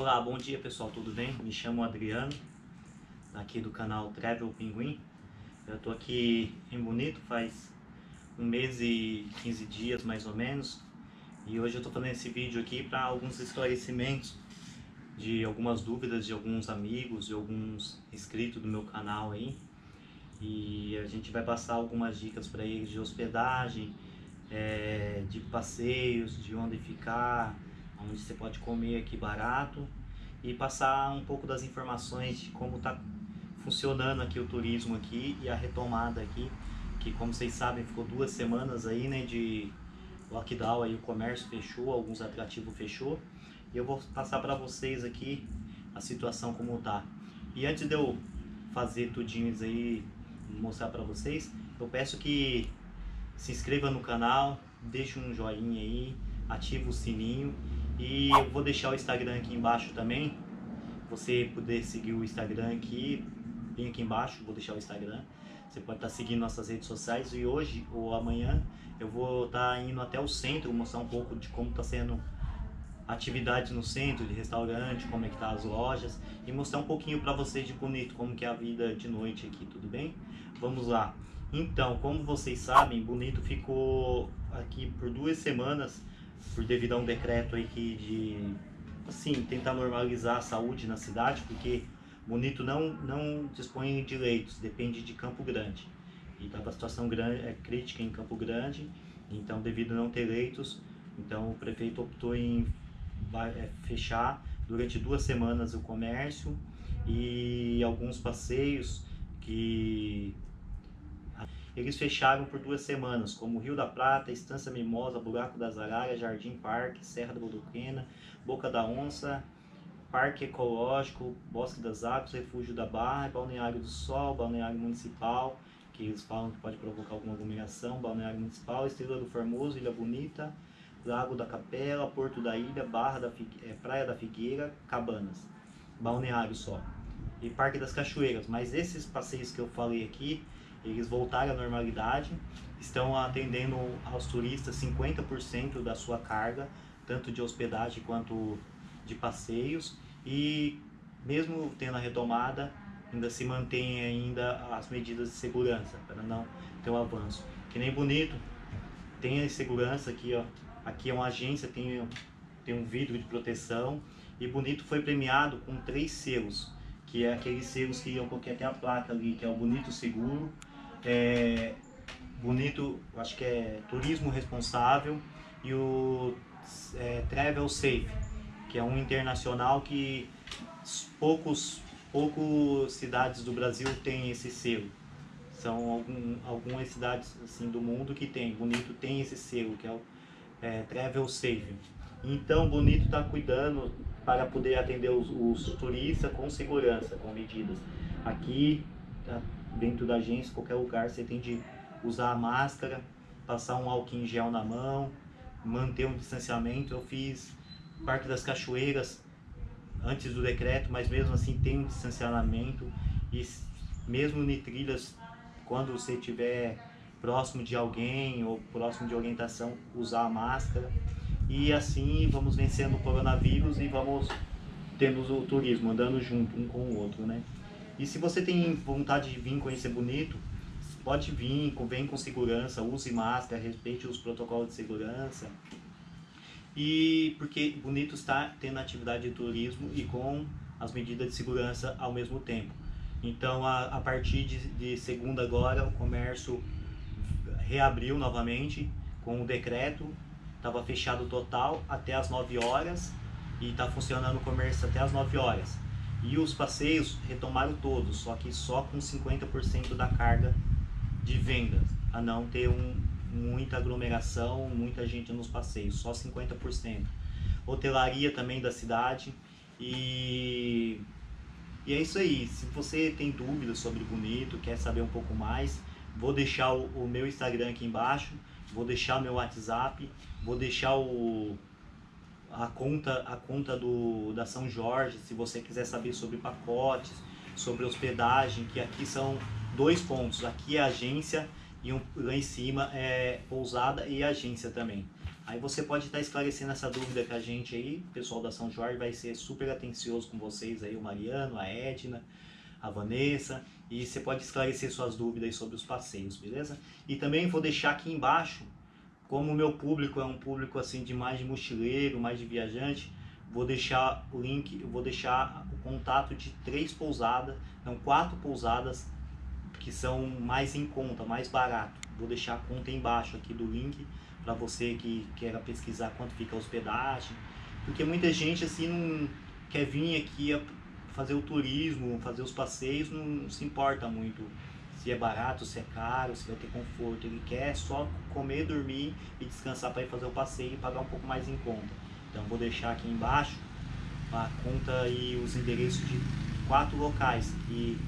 Olá, bom dia pessoal, tudo bem? Me chamo Adriano, aqui do canal Travel Pinguim. Eu tô aqui em Bonito faz um mês e 15 dias mais ou menos. E hoje eu tô fazendo esse vídeo aqui para alguns esclarecimentos de algumas dúvidas de alguns amigos e alguns inscritos do meu canal aí. E a gente vai passar algumas dicas para eles de hospedagem, é, de passeios, de onde ficar, onde você pode comer aqui barato e passar um pouco das informações de como está funcionando aqui o turismo aqui e a retomada aqui, que como vocês sabem ficou duas semanas aí, né, de lockdown aí o comércio fechou, alguns atrativos fechou e eu vou passar para vocês aqui a situação como tá. E antes de eu fazer tudinho isso aí, mostrar para vocês, eu peço que se inscreva no canal, deixe um joinha aí, ativa o sininho e eu vou deixar o Instagram aqui embaixo também. Você poder seguir o Instagram aqui, bem aqui embaixo, vou deixar o Instagram. Você pode estar seguindo nossas redes sociais e hoje ou amanhã eu vou estar indo até o centro mostrar um pouco de como está sendo atividade no centro, de restaurante, como é que tá as lojas e mostrar um pouquinho para vocês de bonito como que é a vida de noite aqui, tudo bem? Vamos lá. Então, como vocês sabem, Bonito ficou aqui por duas semanas por devido a um decreto aí que de assim tentar normalizar a saúde na cidade, porque Bonito não não dispõe de leitos, depende de Campo Grande. E estava a situação grande, é crítica em Campo Grande, então devido a não ter leitos, então o prefeito optou em é, fechar durante duas semanas o comércio e alguns passeios que eles fecharam por duas semanas, como Rio da Prata, Estância Mimosa, Buraco das Araras, Jardim Parque, Serra da Bodoquena, Boca da Onça, Parque Ecológico, Bosque das Águas, Refúgio da Barra, Balneário do Sol, Balneário Municipal, que eles falam que pode provocar alguma aglomeração, Balneário Municipal, Estrela do Formoso, Ilha Bonita, Lago da Capela, Porto da Ilha, Barra da é, Praia da Figueira, Cabanas. Balneário só. E Parque das Cachoeiras. Mas esses passeios que eu falei aqui, eles voltaram à normalidade, estão atendendo aos turistas 50% da sua carga, tanto de hospedagem quanto de passeios, e mesmo tendo a retomada, ainda se mantém ainda as medidas de segurança para não ter um avanço. Que nem bonito, tem a segurança aqui, ó. Aqui é uma agência, tem, tem um vidro de proteção e Bonito foi premiado com três selos, que é aqueles selos que eu coloquei até a placa ali, que é o Bonito Seguro, é, bonito, acho que é turismo responsável e o é, Travel Safe, que é um internacional que poucos poucos cidades do Brasil têm esse selo. São algum, algumas cidades assim do mundo que tem. Bonito tem esse selo, que é o é, Travel Safe. Então, Bonito está cuidando para poder atender os, os turistas com segurança, com medidas. Aqui tá dentro da agência, qualquer lugar, você tem de usar a máscara, passar um álcool em gel na mão, manter um distanciamento. Eu fiz Parque das Cachoeiras antes do decreto, mas mesmo assim tem um distanciamento e mesmo em trilhas, quando você estiver próximo de alguém ou próximo de orientação, usar a máscara. E assim vamos vencendo o coronavírus e vamos tendo o turismo, andando junto um com o outro, né? E se você tem vontade de vir conhecer bonito, pode vir, vem com segurança, use máscara, respeite os protocolos de segurança. E porque Bonito está tendo atividade de turismo e com as medidas de segurança ao mesmo tempo. Então, a, a partir de, de segunda agora, o comércio reabriu novamente com o decreto, estava fechado total até as 9 horas e está funcionando o comércio até as 9 horas. E os passeios retomaram todos, só que só com 50% da carga de vendas, a não ter um, muita aglomeração, muita gente nos passeios, só 50%. Hotelaria também da cidade e, e é isso aí. Se você tem dúvidas sobre Bonito, quer saber um pouco mais, vou deixar o, o meu Instagram aqui embaixo, vou deixar o meu WhatsApp, vou deixar o a conta, a conta do, da São Jorge, se você quiser saber sobre pacotes, sobre hospedagem, que aqui são dois pontos. Aqui é agência e um, lá em cima é pousada e agência também. Aí você pode estar esclarecendo essa dúvida com a gente aí, o pessoal da São Jorge vai ser super atencioso com vocês aí, o Mariano, a Edna, a Vanessa, e você pode esclarecer suas dúvidas sobre os passeios, beleza? E também vou deixar aqui embaixo, como o meu público é um público assim de mais de mochileiro, mais de viajante, vou deixar o link, vou deixar o contato de três pousadas, não quatro pousadas que são mais em conta, mais barato. Vou deixar a conta embaixo aqui do link para você que queira pesquisar quanto fica a hospedagem, porque muita gente assim não quer vir aqui fazer o turismo, fazer os passeios, não se importa muito se é barato, se é caro, se vai ter conforto. Ele quer só comer, dormir e descansar para ir fazer o passeio e pagar um pouco mais em conta. Então vou deixar aqui embaixo a conta e os endereços de quatro locais que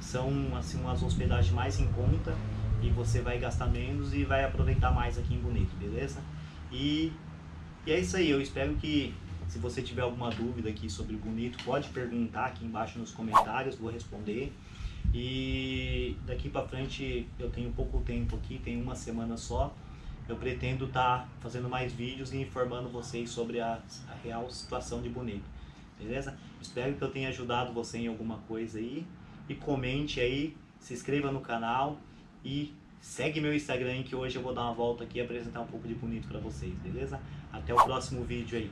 são assim umas hospedagens mais em conta e você vai gastar menos e vai aproveitar mais aqui em Bonito, beleza? E, e é isso aí, eu espero que se você tiver alguma dúvida aqui sobre Bonito, pode perguntar aqui embaixo nos comentários, vou responder. E daqui para frente eu tenho pouco tempo aqui, tenho uma semana só. Eu pretendo estar tá fazendo mais vídeos e informando vocês sobre a, a real situação de Bonito. Beleza? Espero que eu tenha ajudado você em alguma coisa aí. E comente aí, se inscreva no canal e segue meu Instagram que hoje eu vou dar uma volta aqui e apresentar um pouco de bonito para vocês, beleza? Até o próximo vídeo aí.